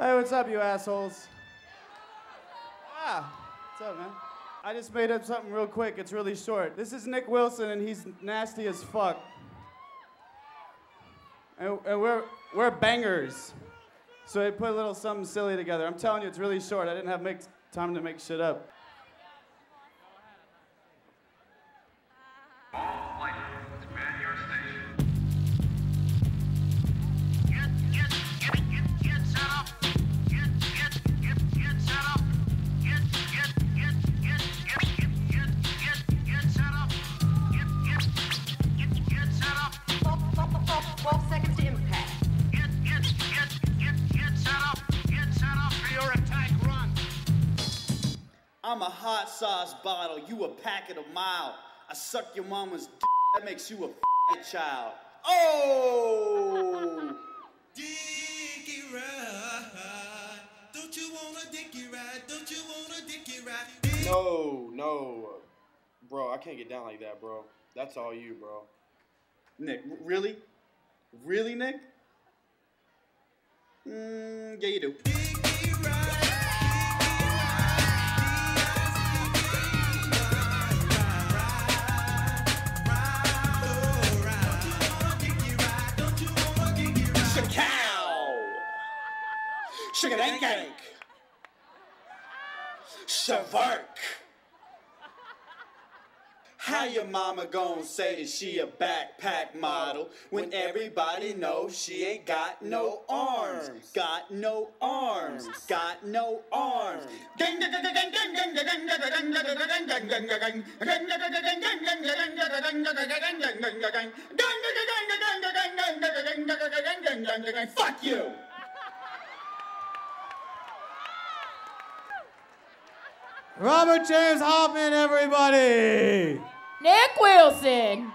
Hey, what's up, you assholes? Ah, what's up, man? I just made up something real quick. It's really short. This is Nick Wilson, and he's nasty as fuck. And, and we're we're bangers. So I put a little something silly together. I'm telling you, it's really short. I didn't have make time to make shit up. I'm a hot sauce bottle, you a packet a mile. I suck your mama's d- that makes you a f***ing child. Oh! Dickie ride. Don't you want a dickie ride? Don't you want a dickie ride? No, no, bro. I can't get down like that, bro. That's all you, bro. Nick, r- really? Really, Nick? Mm, yeah, you do. Shakadankank! Shavark! How your mama gon' say that she a backpack model when everybody knows she ain't got no arms? Got no arms. Got no arms. Fuck you! Robert James Hoffman, everybody! Nick Wilson.